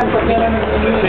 ang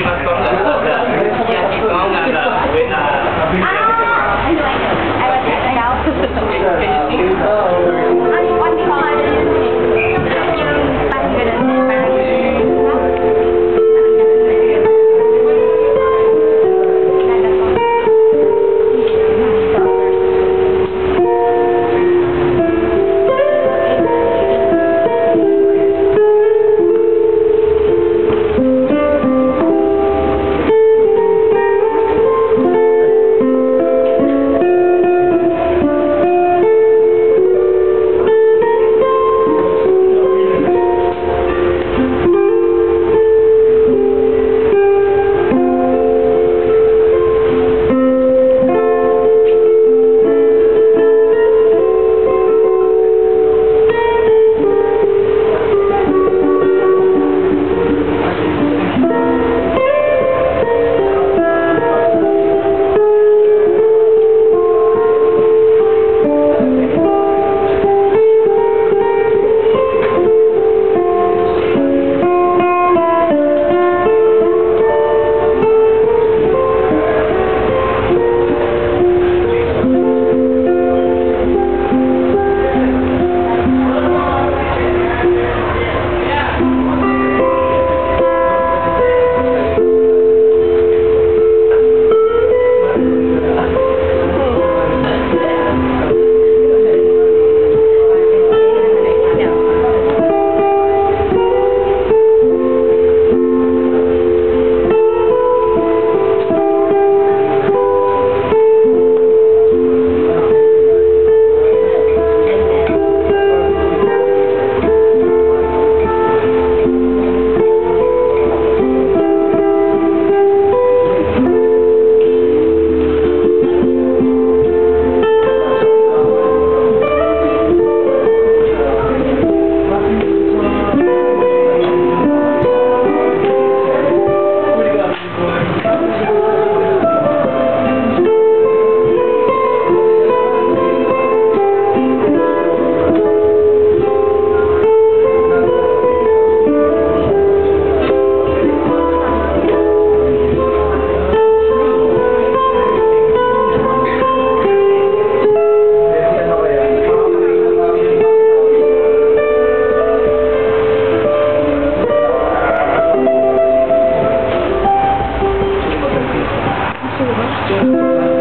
Amen.